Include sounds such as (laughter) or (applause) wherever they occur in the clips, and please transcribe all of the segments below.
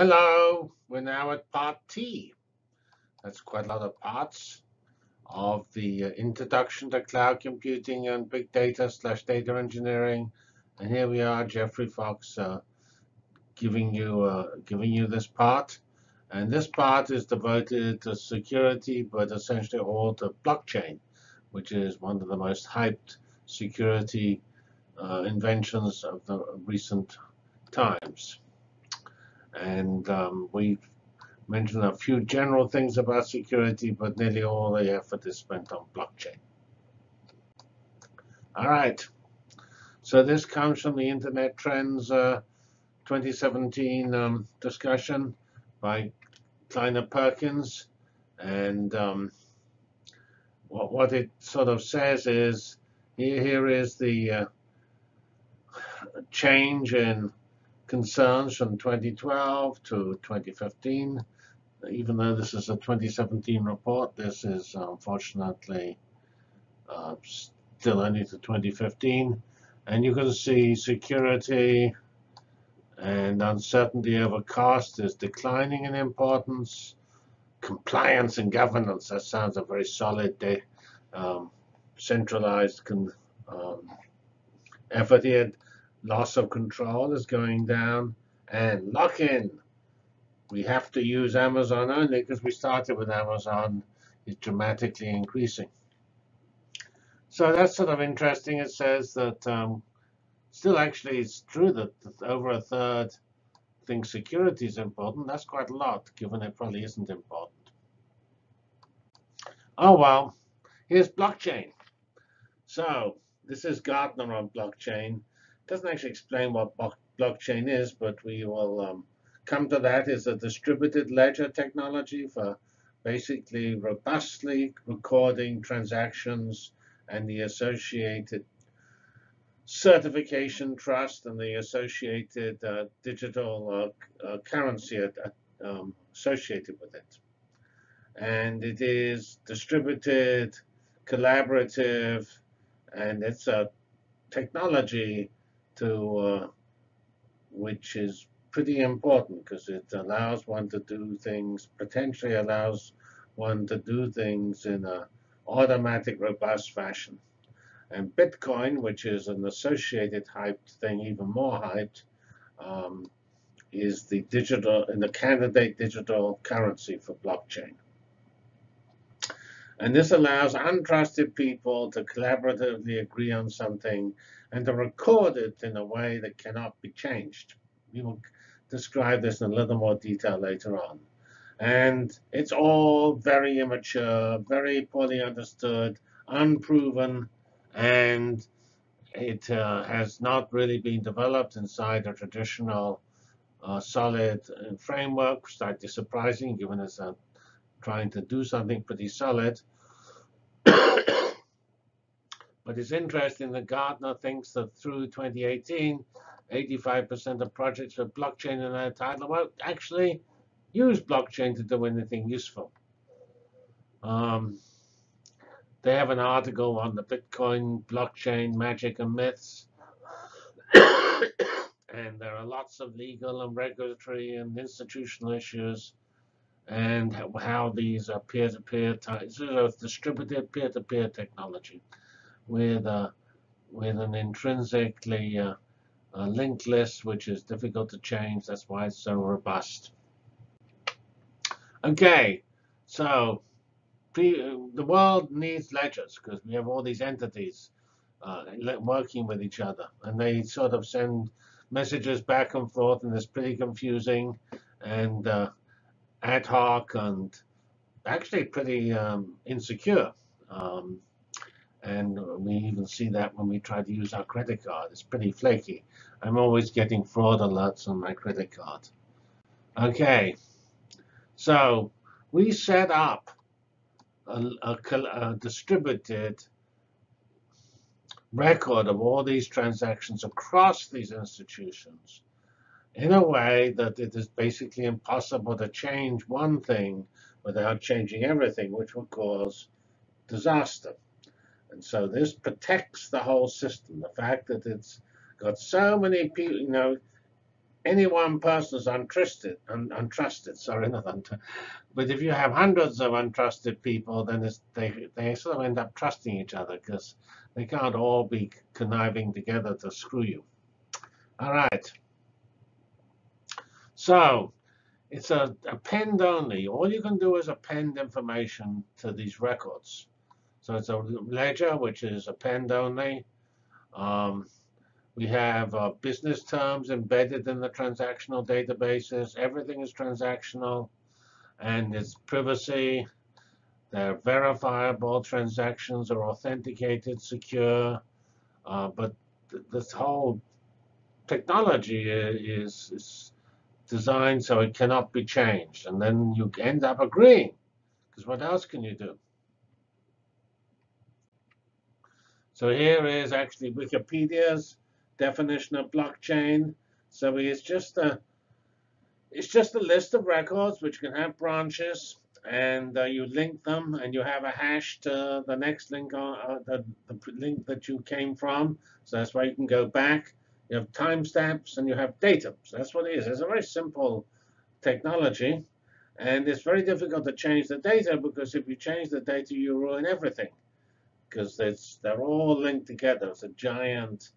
Hello, we're now at part T. That's quite a lot of parts of the uh, introduction to cloud computing and big data slash data engineering. And here we are, Geoffrey Fox, uh, giving you uh, giving you this part. And this part is devoted to security, but essentially all to blockchain, which is one of the most hyped security uh, inventions of the recent times. And um, we mentioned a few general things about security, but nearly all the effort is spent on blockchain. All right. So this comes from the Internet Trends uh, 2017 um, discussion by Kleiner Perkins. And um, what, what it sort of says is, here, here is the uh, change in concerns from 2012 to 2015. Even though this is a 2017 report, this is unfortunately uh, still only to 2015. And you can see security and uncertainty over cost is declining in importance. Compliance and governance, that sounds a very solid, um, centralized um, effort here loss of control is going down, and lock-in. We have to use Amazon only because we started with Amazon is dramatically increasing. So that's sort of interesting. It says that um, still actually it's true that over a third think security is important. That's quite a lot, given it probably isn't important. Oh, well, here's blockchain. So this is Gartner on blockchain doesn't actually explain what blockchain is, but we will um, come to that. Is a distributed ledger technology for basically robustly recording transactions and the associated certification trust and the associated uh, digital uh, uh, currency um, associated with it. And it is distributed, collaborative, and it's a technology to uh, which is pretty important because it allows one to do things, potentially allows one to do things in a automatic, robust fashion. And Bitcoin, which is an associated hyped thing, even more hyped, um, is the digital and the candidate digital currency for blockchain. And this allows untrusted people to collaboratively agree on something and to record it in a way that cannot be changed. We will describe this in a little more detail later on. And it's all very immature, very poorly understood, unproven, and it uh, has not really been developed inside a traditional uh, solid uh, framework, slightly surprising given it's uh, trying to do something pretty solid. (coughs) But it's interesting that Gartner thinks that through 2018, 85% of projects with blockchain in their title won't actually use blockchain to do anything useful. Um, they have an article on the Bitcoin blockchain magic and myths. (coughs) and there are lots of legal and regulatory and institutional issues and how these are peer-to-peer, -peer, this is a distributed peer-to-peer -peer technology with a with an intrinsically uh, linked list, which is difficult to change. That's why it's so robust. Okay, so the world needs ledgers because we have all these entities uh, working with each other, and they sort of send messages back and forth, and it's pretty confusing and uh, ad hoc and actually pretty um, insecure. Um, and we even see that when we try to use our credit card. It's pretty flaky. I'm always getting fraud alerts on my credit card. Okay, so we set up a, a, a distributed record of all these transactions across these institutions in a way that it is basically impossible to change one thing without changing everything, which would cause disaster. And so this protects the whole system. The fact that it's got so many people, you know, any one person is untrusted, un, untrusted, sorry, (laughs) not untrusted. But if you have hundreds of untrusted people, then they, they sort of end up trusting each other because they can't all be conniving together to screw you. All right. So it's a append only. All you can do is append information to these records. So it's a ledger, which is append only. Um, we have uh, business terms embedded in the transactional databases. Everything is transactional, and it's privacy. They're verifiable. Transactions are authenticated, secure. Uh, but th this whole technology is, is designed so it cannot be changed. And then you end up agreeing. Because what else can you do? So here is actually Wikipedia's definition of blockchain. So it's just a it's just a list of records which can have branches, and uh, you link them, and you have a hash to the next link on uh, the, the link that you came from. So that's why you can go back. You have timestamps and you have data. That's what it is. It's a very simple technology, and it's very difficult to change the data because if you change the data, you ruin everything because they're all linked together. It's a giant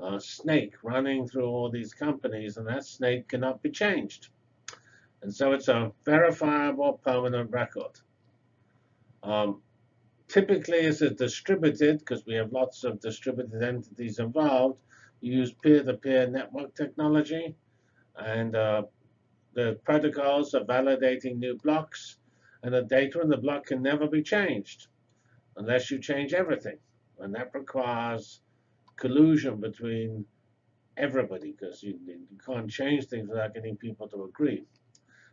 uh, snake running through all these companies, and that snake cannot be changed. And so it's a verifiable permanent record. Um, typically, it's distributed, because we have lots of distributed entities involved, use peer-to-peer -peer network technology, and uh, the protocols are validating new blocks, and the data in the block can never be changed unless you change everything. And that requires collusion between everybody because you, you, can't change things without getting people to agree.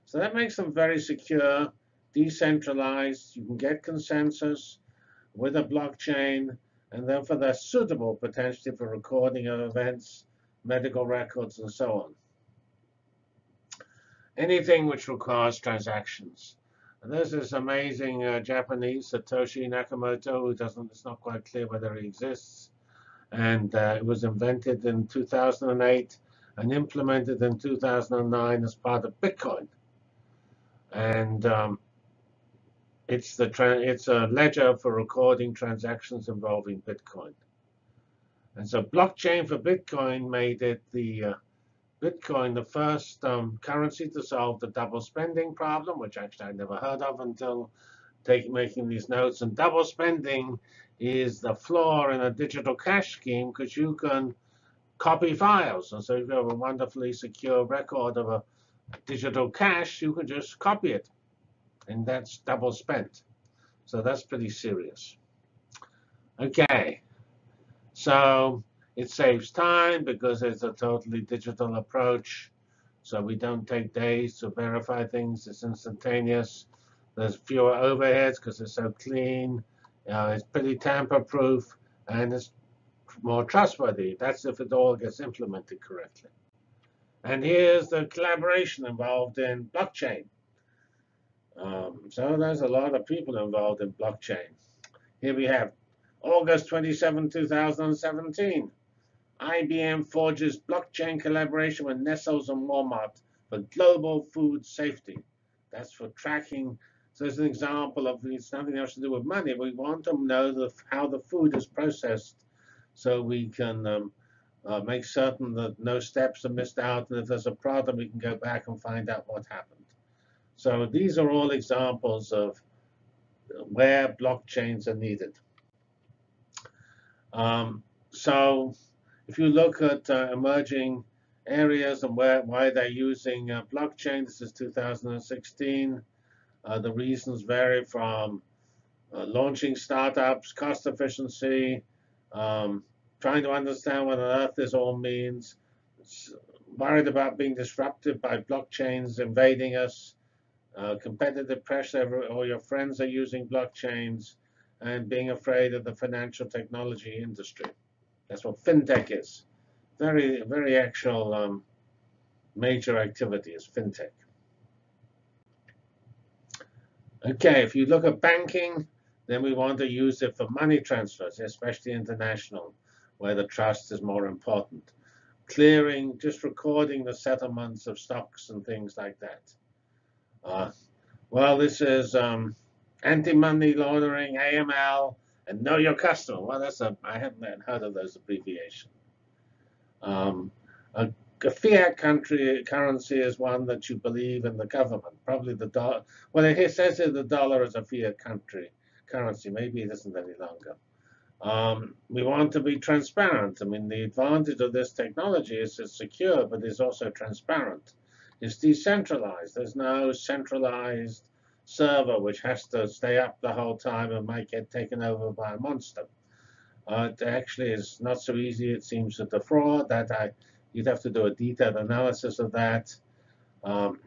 So that makes them very secure, decentralized. You can get consensus with a blockchain, and therefore they're suitable potentially for recording of events, medical records, and so on. Anything which requires transactions. And there's this amazing uh, Japanese Satoshi Nakamoto who doesn't, it's not quite clear whether he exists, and uh, it was invented in 2008 and implemented in 2009 as part of Bitcoin. And um, it's the it's a ledger for recording transactions involving Bitcoin. And so blockchain for Bitcoin made it the uh, Bitcoin the first um, currency to solve the double spending problem, which actually I never heard of until taking making these notes. And double spending is the flaw in a digital cash scheme because you can copy files. And so if you have a wonderfully secure record of a digital cash, you can just copy it. And that's double spent. So that's pretty serious. OK. So it saves time because it's a totally digital approach. So we don't take days to verify things. It's instantaneous. There's fewer overheads because it's so clean. Uh, it's pretty tamper-proof, and it's more trustworthy. That's if it all gets implemented correctly. And here's the collaboration involved in blockchain. Um, so there's a lot of people involved in blockchain. Here we have August 27, 2017. IBM forges blockchain collaboration with Nestle's and Walmart for global food safety. That's for tracking so as an example of it's nothing else to do with money. We want to know the, how the food is processed so we can um, uh, make certain that no steps are missed out. And if there's a problem, we can go back and find out what happened. So these are all examples of where blockchains are needed. Um, so if you look at uh, emerging areas and where, why they're using uh, blockchain, this is 2016. Uh, the reasons vary from uh, launching startups, cost efficiency, um, trying to understand what on earth this all means, worried about being disrupted by blockchains invading us, uh, competitive pressure, all your friends are using blockchains, and being afraid of the financial technology industry. That's what fintech is. Very, very actual um, major activity is fintech. Okay, if you look at banking, then we want to use it for money transfers, especially international, where the trust is more important. clearing, just recording the settlements of stocks and things like that. Uh, well, this is um, anti-money laundering, AML, and know your customer. Well, that's a I haven't heard of those abbreviations. Um, a, a, fiat country currency is one that you believe in the government. Probably the dollar. Well, it says here the dollar is a fiat country currency. Maybe it isn't any longer. Um, we want to be transparent. I mean, the advantage of this technology is it's secure, but it's also transparent. It's decentralized. There's no centralized server which has to stay up the whole time and might get taken over by a monster. Uh, it actually is not so easy, it seems, to defraud. That I, you'd have to do a detailed analysis of that. Um,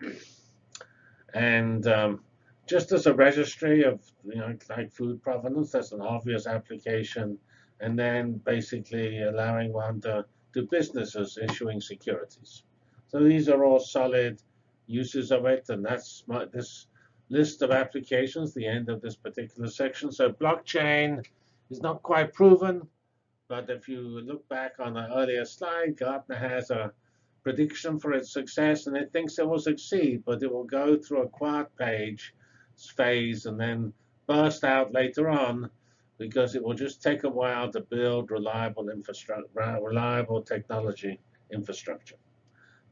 and um, just as a registry of, you know, like food provenance, that's an obvious application. And then basically allowing one to do businesses issuing securities. So these are all solid uses of it, and that's my, this list of applications, the end of this particular section. So blockchain is not quite proven, but if you look back on the earlier slide, Gartner has a prediction for its success, and it thinks it will succeed, but it will go through a quiet page phase and then burst out later on because it will just take a while to build reliable infrastructure, reliable technology infrastructure.